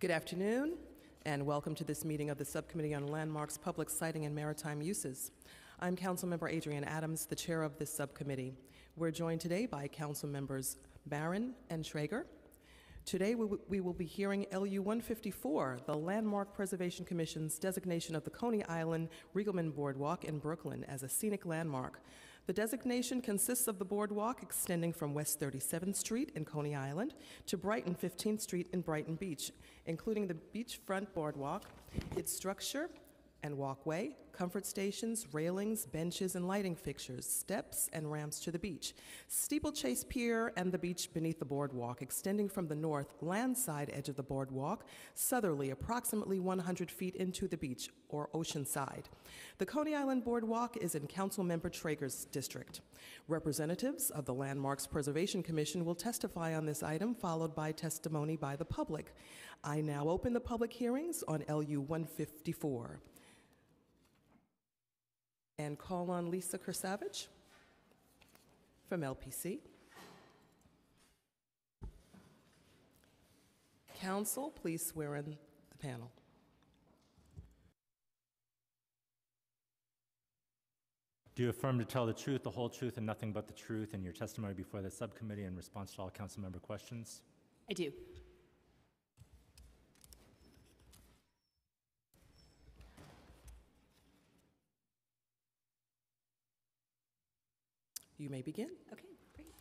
Good afternoon, and welcome to this meeting of the Subcommittee on Landmarks, Public Siting, and Maritime Uses. I'm Councilmember Adrienne Adams, the chair of this subcommittee. We're joined today by Council members Barron and Treyger. Today, we, we will be hearing LU 154, the Landmark Preservation Commission's designation of the Coney Island Riegelman Boardwalk in Brooklyn as a scenic landmark. The designation consists of the boardwalk extending from West 37th Street in Coney Island to Brighton 15th Street in Brighton Beach, including the beachfront boardwalk, its structure, and walkway, comfort stations, railings, benches, and lighting fixtures, steps, and ramps to the beach, Steeplechase Pier, and the beach beneath the boardwalk, extending from the north landside edge of the boardwalk, southerly, approximately 100 feet into the beach, or ocean side. The Coney Island Boardwalk is in Councilmember Treyger's district. Representatives of the Landmarks Preservation Commission will testify on this item, followed by testimony by the public. I now open the public hearings on LU 154 and call on Lisa Kersavage from LPC. Council, please swear in the panel. Do you affirm to tell the truth, the whole truth, and nothing but the truth in your testimony before the subcommittee in response to all council member questions? I do. You may begin. Okay, great.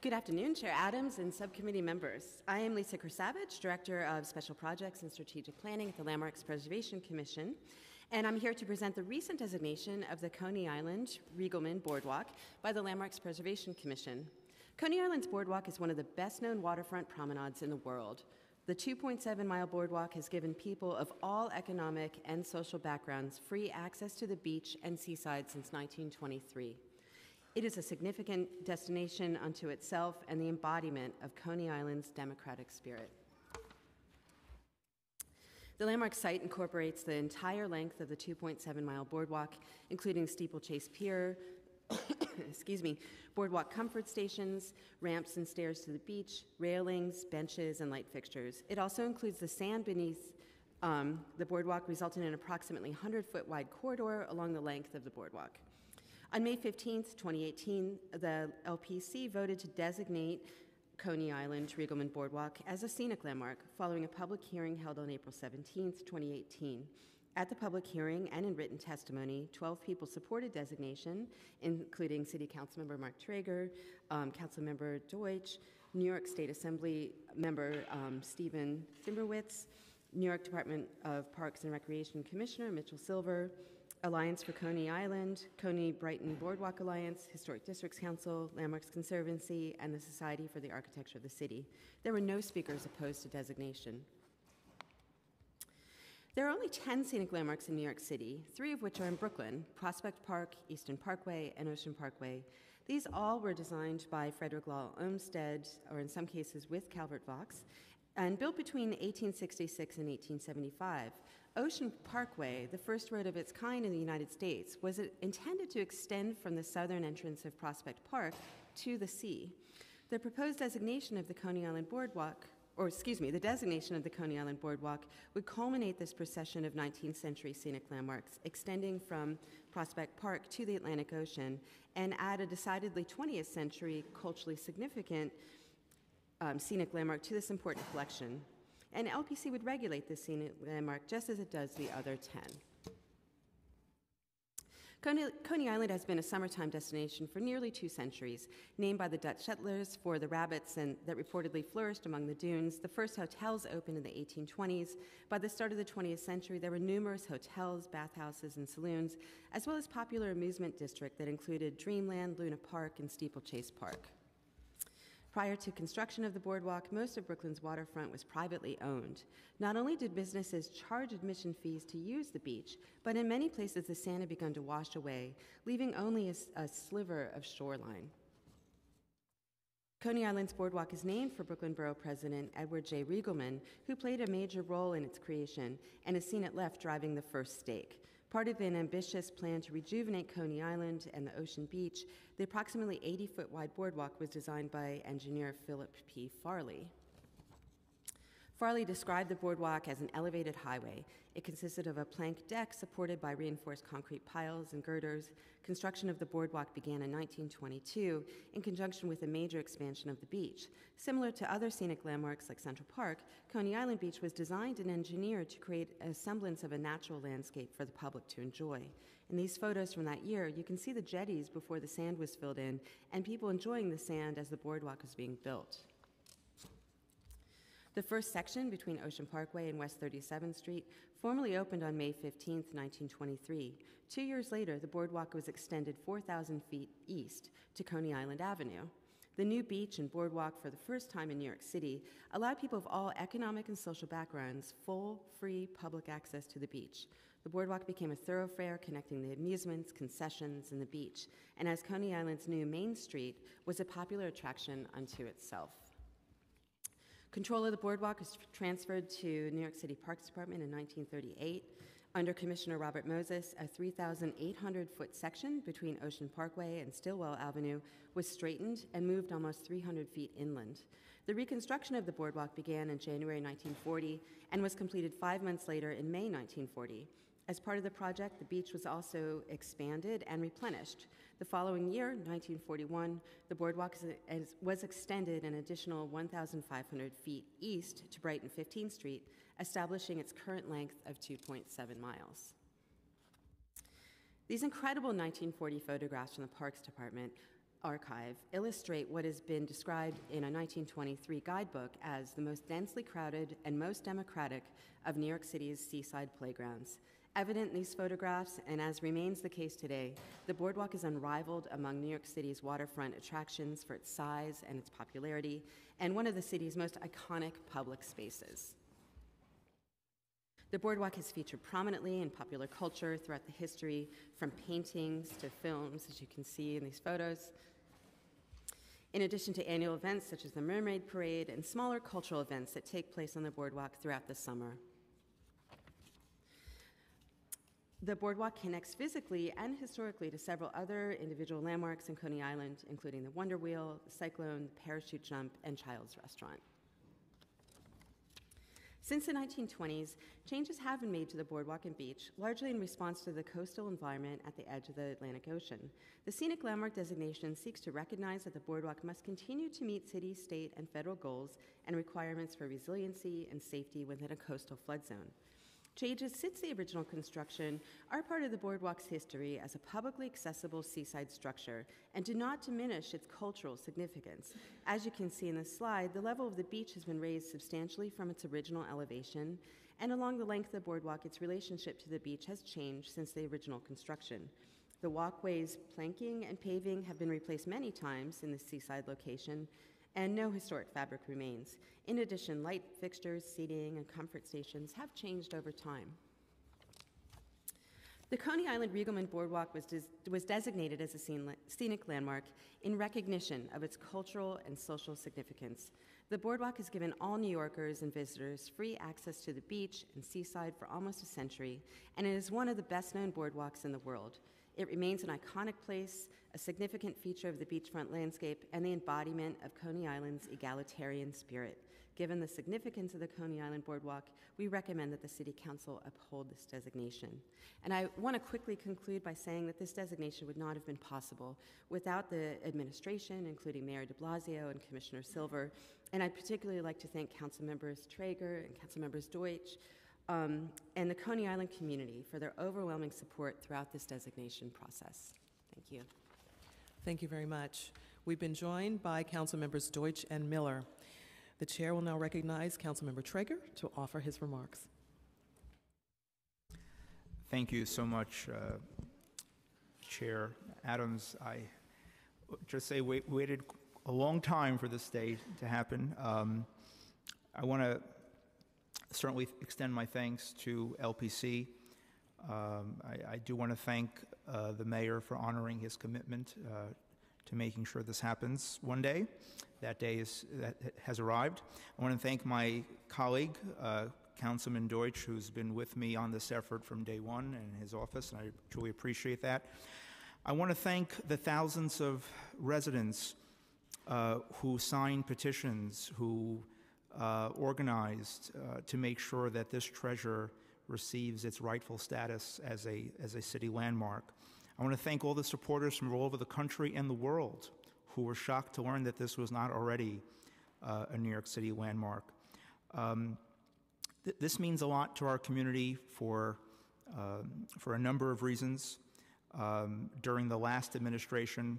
Good afternoon, Chair Adams and subcommittee members. I am Lisa Kersavage, Director of Special Projects and Strategic Planning at the Landmarks Preservation Commission, and I'm here to present the recent designation of the Coney Island Riegelman Boardwalk by the Landmarks Preservation Commission. Coney Island's boardwalk is one of the best known waterfront promenades in the world. The 2.7 mile boardwalk has given people of all economic and social backgrounds free access to the beach and seaside since 1923. It is a significant destination unto itself and the embodiment of Coney Island's democratic spirit. The landmark site incorporates the entire length of the 2.7 mile boardwalk, including Steeplechase Pier, excuse me, boardwalk comfort stations, ramps and stairs to the beach, railings, benches, and light fixtures. It also includes the sand beneath um, the boardwalk, resulting in an approximately 100 foot wide corridor along the length of the boardwalk. On May 15, 2018, the LPC voted to designate Coney Island Riegelman Boardwalk as a scenic landmark following a public hearing held on April 17, 2018. At the public hearing and in written testimony, 12 people supported designation, including City Councilmember Mark Treyger, um, Councilmember Deutsch, New York State Assembly member um, Steven Cymbrowitz, New York Department of Parks and Recreation Commissioner Mitchell Silver, Alliance for Coney Island, Coney Brighton Boardwalk Alliance, Historic Districts Council, Landmarks Conservancy, and the Society for the Architecture of the City. There were no speakers opposed to designation. There are only 10 scenic landmarks in New York City, three of which are in Brooklyn Prospect Park, Eastern Parkway, and Ocean Parkway. These all were designed by Frederick Law Olmsted, or in some cases with Calvert Vaux, and built between 1866 and 1875. Ocean Parkway, the first road of its kind in the United States, was intended to extend from the southern entrance of Prospect Park to the sea. The proposed designation of the Coney Island Boardwalk, or excuse me, the designation of the Coney Island Boardwalk would culminate this procession of 19th century scenic landmarks, extending from Prospect Park to the Atlantic Ocean, and add a decidedly 20th century culturally significant um, scenic landmark to this important collection and LPC would regulate this scenic uh, landmark just as it does the other 10. Coney, Coney, Island has been a summertime destination for nearly two centuries. Named by the Dutch settlers for the rabbits and, that reportedly flourished among the dunes, the first hotels opened in the 1820s. By the start of the 20th century, there were numerous hotels, bathhouses, and saloons, as well as popular amusement district that included Dreamland, Luna Park, and Steeplechase Park. Prior to construction of the boardwalk, most of Brooklyn's waterfront was privately owned. Not only did businesses charge admission fees to use the beach, but in many places the sand had begun to wash away, leaving only a, a sliver of shoreline. Coney Island's boardwalk is named for Brooklyn Borough President Edward J. Riegelman, who played a major role in its creation and is seen at left driving the first stake. Part of an ambitious plan to rejuvenate Coney Island and the ocean beach, the approximately 80 foot wide boardwalk was designed by engineer Philip P. Farley. Farley described the boardwalk as an elevated highway. It consisted of a plank deck supported by reinforced concrete piles and girders. Construction of the boardwalk began in 1922 in conjunction with a major expansion of the beach. Similar to other scenic landmarks like Central Park, Coney Island Beach was designed and engineered to create a semblance of a natural landscape for the public to enjoy. In these photos from that year, you can see the jetties before the sand was filled in and people enjoying the sand as the boardwalk was being built. The first section between Ocean Parkway and West 37th Street formally opened on May 15, 1923. Two years later, the boardwalk was extended 4,000 feet east to Coney Island Avenue. The new beach and boardwalk, for the first time in New York City, allowed people of all economic and social backgrounds full, free public access to the beach. The boardwalk became a thoroughfare connecting the amusements, concessions, and the beach, and as Coney Island's new Main Street was a popular attraction unto itself. Control of the boardwalk was transferred to New York City Parks Department in 1938. Under Commissioner Robert Moses, a 3,800 foot section between Ocean Parkway and Stillwell Avenue was straightened and moved almost 300 feet inland. The reconstruction of the boardwalk began in January 1940 and was completed five months later in May 1940. As part of the project, the beach was also expanded and replenished. The following year, 1941, the boardwalk was extended an additional 1,500 feet east to Brighton 15th Street, establishing its current length of 2.7 miles. These incredible 1940 photographs from the Parks Department archive illustrate what has been described in a 1923 guidebook as the most densely crowded and most democratic of New York City's seaside playgrounds. Evident in these photographs, and as remains the case today, the boardwalk is unrivaled among New York City's waterfront attractions for its size and its popularity, and one of the city's most iconic public spaces. The boardwalk has featured prominently in popular culture throughout the history, from paintings to films, as you can see in these photos. In addition to annual events such as the Mermaid Parade and smaller cultural events that take place on the boardwalk throughout the summer. The boardwalk connects physically and historically to several other individual landmarks in Coney Island, including the Wonder Wheel, the Cyclone, the Parachute Jump, and Child's Restaurant. Since the 1920s, changes have been made to the boardwalk and beach, largely in response to the coastal environment at the edge of the Atlantic Ocean. The scenic landmark designation seeks to recognize that the boardwalk must continue to meet city, state, and federal goals and requirements for resiliency and safety within a coastal flood zone. Changes since the original construction are part of the boardwalk's history as a publicly accessible seaside structure and do not diminish its cultural significance. As you can see in the slide, the level of the beach has been raised substantially from its original elevation, and along the length of the boardwalk, its relationship to the beach has changed since the original construction. The walkways, planking, and paving have been replaced many times in the seaside location, and no historic fabric remains. In addition, light fixtures, seating, and comfort stations have changed over time. The Coney Island Riegelman Boardwalk was, was designated as a scenic landmark in recognition of its cultural and social significance. The boardwalk has given all New Yorkers and visitors free access to the beach and seaside for almost a century, and it is one of the best known boardwalks in the world. It remains an iconic place, a significant feature of the beachfront landscape, and the embodiment of Coney Island's egalitarian spirit. Given the significance of the Coney Island Boardwalk, we recommend that the City Council uphold this designation. And I want to quickly conclude by saying that this designation would not have been possible without the administration, including Mayor de Blasio and Commissioner Silver. And I'd particularly like to thank Council Members Treyger and Council Members Deutsch um, and the Coney Island community for their overwhelming support throughout this designation process. Thank you. Thank you very much. We've been joined by Council Members Deutsch and Miller. The chair will now recognize Councilmember Treyger to offer his remarks. Thank you so much, uh, Chair Adams. I just say wait, waited a long time for this day to happen. Um, I want to certainly extend my thanks to LPC. Um, I, I, do want to thank uh, the mayor for honoring his commitment uh, to making sure this happens one day. That day is, that has arrived. I want to thank my colleague, uh, Councilman Deutsch, who's been with me on this effort from day one in his office, and I truly appreciate that. I want to thank the thousands of residents uh, who signed petitions, who uh, organized uh, to make sure that this treasure receives its rightful status as a, as a city landmark. I want to thank all the supporters from all over the country and the world who were shocked to learn that this was not already uh, a New York City landmark. Um, th- this means a lot to our community for, um for a number of reasons. Um, during the last administration,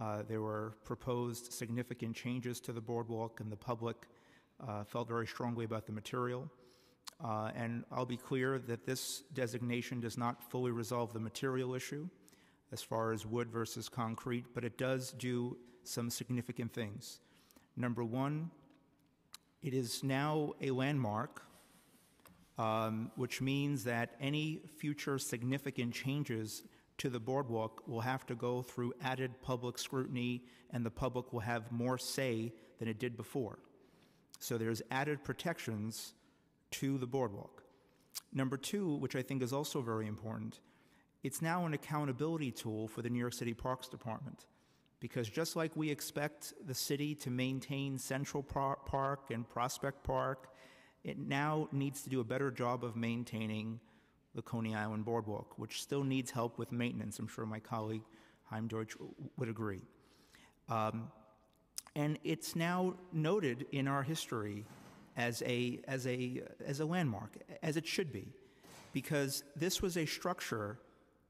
uh, there were proposed significant changes to the boardwalk, and the public uh, felt very strongly about the material. Uh, and I'll be clear that this designation does not fully resolve the material issue as far as wood versus concrete, but it does do some significant things. Number one, it is now a landmark, um, which means that any future significant changes to the boardwalk will have to go through added public scrutiny, and the public will have more say than it did before. So there's added protections to the boardwalk. Number two, which I think is also very important, it's now an accountability tool for the New York City Parks Department. Because just like we expect the city to maintain Central Park and Prospect Park, it now needs to do a better job of maintaining the Coney Island Boardwalk, which still needs help with maintenance. I'm sure my colleague Chaim Deutsch would agree. Um, and it's now noted in our history as a, as, a, as a landmark, as it should be, because this was a structure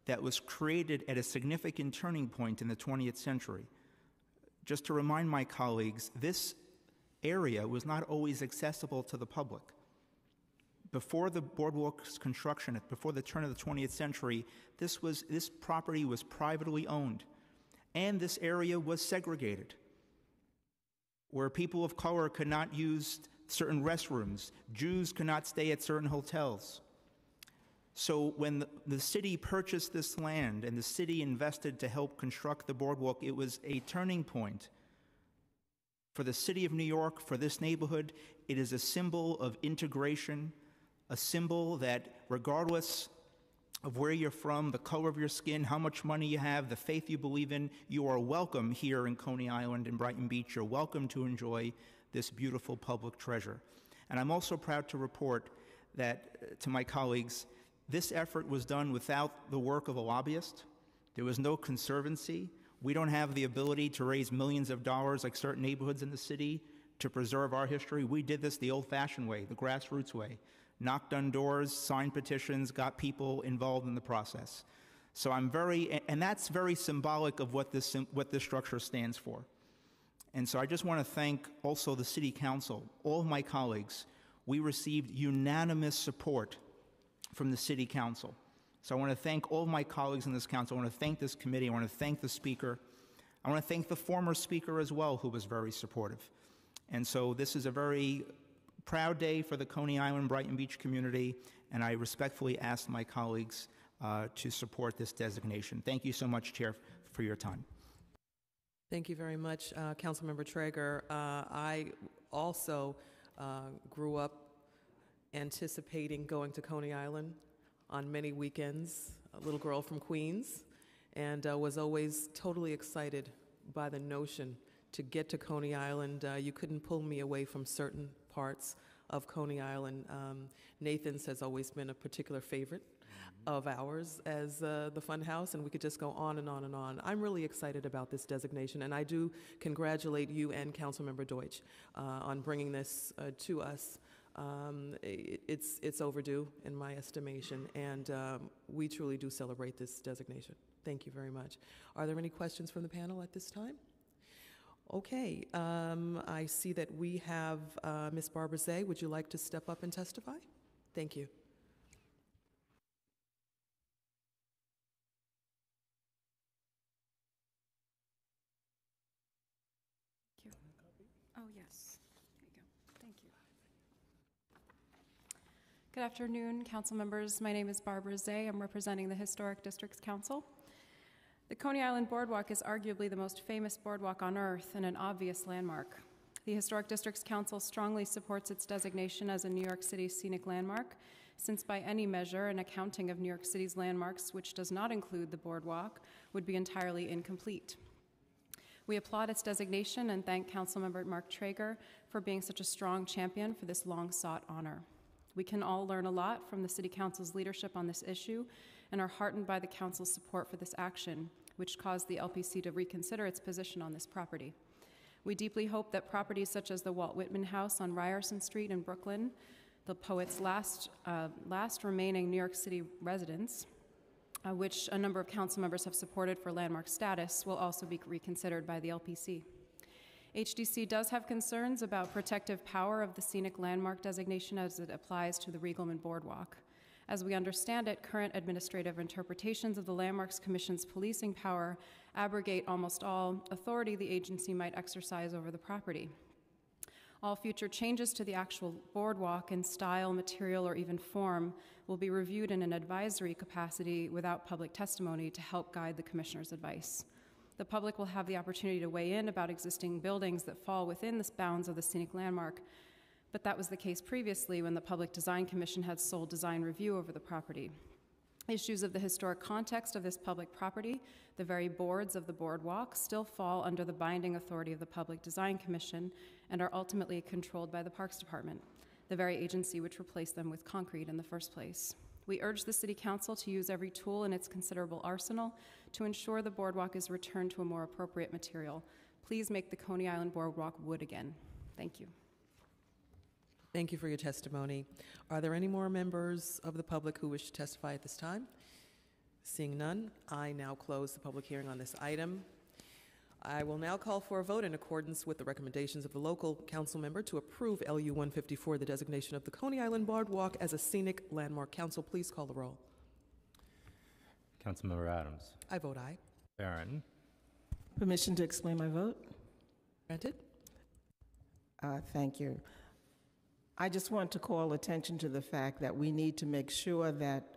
that was created at a significant turning point in the 20th century. Just to remind my colleagues, this area was not always accessible to the public. Before the boardwalk's construction, before the turn of the 20th century, this, was, this property was privately owned, and this area was segregated, where people of color could not use certain restrooms, Jews could not stay at certain hotels. So when the, the, city purchased this land and the city invested to help construct the boardwalk, it was a turning point for the city of New York, for this neighborhood. It is a symbol of integration, a symbol that regardless of where you're from, the color of your skin, how much money you have, the faith you believe in, you are welcome here in Coney Island and Brighton Beach. You're welcome to enjoy this beautiful public treasure. And I'm also proud to report that uh, to my colleagues, this effort was done without the work of a lobbyist. There was no conservancy. We don't have the ability to raise millions of dollars like certain neighborhoods in the city to preserve our history. We did this the old fashioned way, the grassroots way. Knocked on doors, signed petitions, got people involved in the process. So I'm very, and that's very symbolic of what this, what this structure stands for. And so I just want to thank also the City Council, all of my colleagues. We received unanimous support from the City Council. So I want to thank all of my colleagues in this council. I want to thank this committee. I want to thank the Speaker. I want to thank the former Speaker as well, who was very supportive. And so this is a very proud day for the Coney Island Brighton Beach community, and I respectfully ask my colleagues uh, to support this designation. Thank you so much, Chair, for your time. Thank you very much, uh, Councilmember Treyger. Uh, I also uh, grew up anticipating going to Coney Island on many weekends, a little girl from Queens, and uh, was always totally excited by the notion to get to Coney Island. Uh, you couldn't pull me away from certain parts of Coney Island. Um, Nathan's has always been a particular favorite of ours as uh, the Fun House, and we could just go on and on and on. I'm really excited about this designation, and I do congratulate you and Councilmember Deutsch uh, on bringing this uh, to us. Um, it, it's, it's overdue in my estimation, and um, we truly do celebrate this designation. Thank you very much. Are there any questions from the panel at this time? Okay, um, I see that we have uh, Ms. Barbara Zay. Would you like to step up and testify? Thank you. Oh, yes. There you go. Thank you. Good afternoon, council members. My name is Barbara Zay. I'm representing the Historic Districts Council. The Coney Island Boardwalk is arguably the most famous boardwalk on earth and an obvious landmark. The Historic Districts Council strongly supports its designation as a New York City scenic landmark, since by any measure, an accounting of New York City's landmarks, which does not include the boardwalk, would be entirely incomplete. We applaud its designation and thank Councilmember Mark Treyger for being such a strong champion for this long sought honor. We can all learn a lot from the City Council's leadership on this issue and are heartened by the Council's support for this action, which caused the LPC to reconsider its position on this property. We deeply hope that properties such as the Walt Whitman House on Ryerson Street in Brooklyn, the poet's last, uh, last remaining New York City residence, uh, which a number of council members have supported for landmark status, will also be reconsidered by the LPC. HDC does have concerns about protective power of the scenic landmark designation as it applies to the Riegelman Boardwalk. As we understand it, current administrative interpretations of the Landmarks Commission's policing power abrogate almost all authority the agency might exercise over the property. All future changes to the actual boardwalk in style, material, or even form will be reviewed in an advisory capacity without public testimony to help guide the Commissioner's advice. The public will have the opportunity to weigh in about existing buildings that fall within the bounds of the scenic landmark, but that was the case previously when the Public Design Commission had sole design review over the property. Issues of the historic context of this public property, the very boards of the boardwalk, still fall under the binding authority of the Public Design Commission and are ultimately controlled by the Parks Department, the very agency which replaced them with concrete in the first place. We urge the City Council to use every tool in its considerable arsenal to ensure the boardwalk is returned to a more appropriate material. Please make the Coney Island Boardwalk wood again. Thank you. Thank you for your testimony. Are there any more members of the public who wish to testify at this time? Seeing none, I now close the public hearing on this item. I will now call for a vote in accordance with the recommendations of the local council member to approve LU 154, the designation of the Coney Island Boardwalk as a scenic landmark. Council, please call the roll. Councilmember Adams. I vote aye. Barron. Permission to explain my vote? Granted? Uh, Thank you. I just want to call attention to the fact that we need to make sure that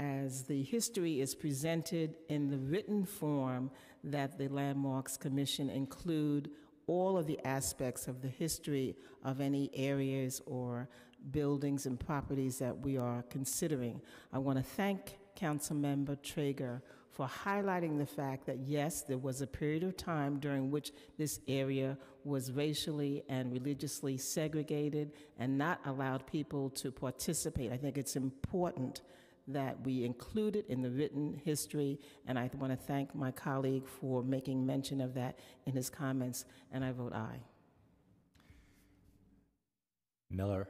as the history is presented in the written form, that the Landmarks Commission include all of the aspects of the history of any areas or buildings and properties that we are considering. I want to thank Councilmember Treyger for highlighting the fact that yes, there was a period of time during which this area was racially and religiously segregated and not allowed people to participate. I think it's important that we include it in the written history, and I want to thank my colleague for making mention of that in his comments, and I vote aye. Miller.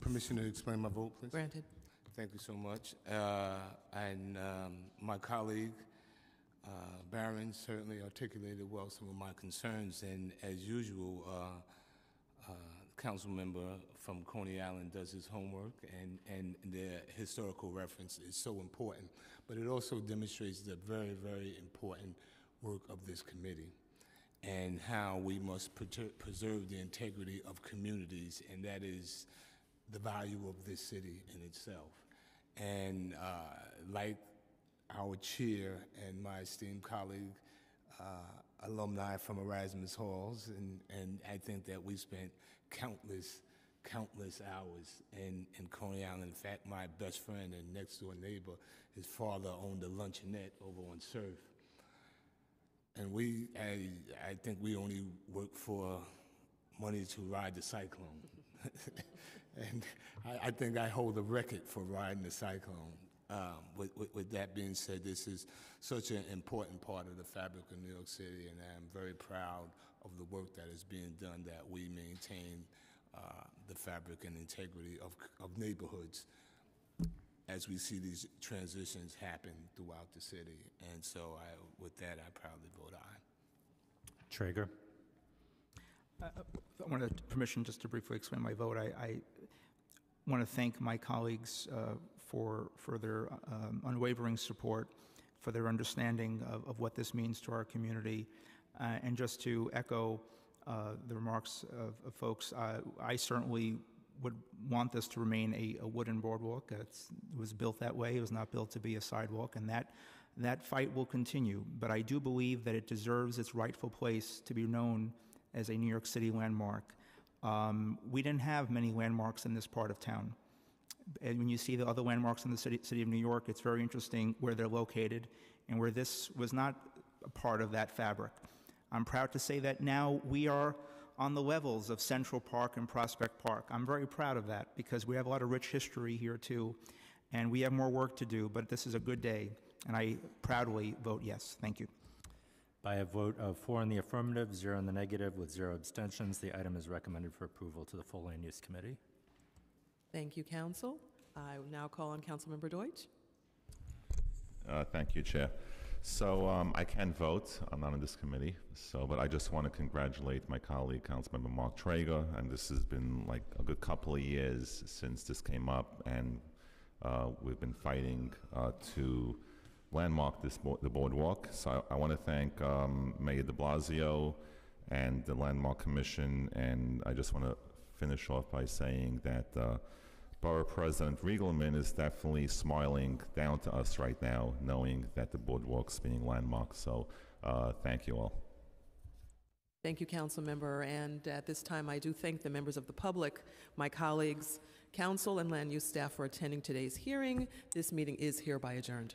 Permission to explain my vote, please? Granted. Thank you so much. Uh, And um, my colleague, uh, Barron, certainly articulated well some of my concerns, and as usual, uh, uh, council member from Coney Island does his homework, and, and the historical reference is so important, but it also demonstrates the very, very important work of this committee and how we must preserve the integrity of communities, and that is the value of this city in itself. And uh, like our chair and my esteemed colleague, uh, alumni from Erasmus Halls, and, and I think that we spent countless, countless hours in, in Coney Island. In fact, my best friend and next door neighbor, his father owned a luncheonette over on Surf. And we, I, I think we only work for money to ride the cyclone. and I, I think I hold the record for riding the cyclone. Um, with, with, with that being said, this is such an important part of the fabric of New York City, and I'm very proud of the work that is being done that we maintain uh, the fabric and integrity of, of neighborhoods as we see these transitions happen throughout the city. And so, I, with that, I proudly vote aye. Treyger. I wanted permission just to briefly explain my vote. I, I want to thank my colleagues uh, for, for their um, unwavering support, for their understanding of, of what this means to our community. Uh, and just to echo uh, the remarks of, of folks, I certainly would want this to remain a, a wooden boardwalk. It's, it was built that way. It was not built to be a sidewalk, and that that fight will continue. But I do believe that it deserves its rightful place to be known as a New York City landmark. Um, we didn't have many landmarks in this part of town. And when you see the other landmarks in the city, city of New York, it's very interesting where they're located and where this was not a part of that fabric. I'm proud to say that now we are on the levels of Central Park and Prospect Park. I'm very proud of that because we have a lot of rich history here too, and we have more work to do, but this is a good day, and I proudly vote yes. Thank you. By a vote of four in the affirmative, zero in the negative, with zero abstentions, the item is recommended for approval to the full Land Use Committee. Thank you, Council. I will now call on Councilmember Deutsch. Uh, Thank you, Chair. So um, I can vote, I'm not on this committee, so, but I just want to congratulate my colleague, Councilmember Mark Treyger, and this has been like a good couple of years since this came up, and uh, we've been fighting uh, to landmark this, bo- the boardwalk. So I want to thank um, Mayor de Blasio and the Landmark Commission, and I just want to finish off by saying that uh, Borough President Riegelman is definitely smiling down to us right now, knowing that the boardwalk's being landmarked. So, uh, thank you all. Thank you, council member. And at this time, I do thank the members of the public, my colleagues, council, and land use staff for attending today's hearing. This meeting is hereby adjourned.